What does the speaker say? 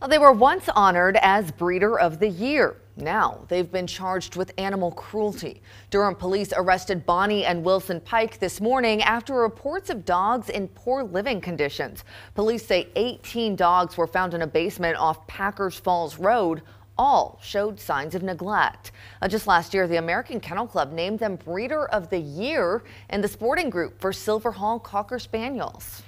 Well, They were once honored as Breeder of the Year. Now they've been charged with animal cruelty. Durham police arrested Bonnie and Wilson Pike this morning after reports of dogs in poor living conditions. Police say 18 dogs were found in a basement off Packers Falls Road. All showed signs of neglect. Uh, just last year, the American Kennel Club named them Breeder of the Year in the sporting group for Silver Hall Cocker Spaniels.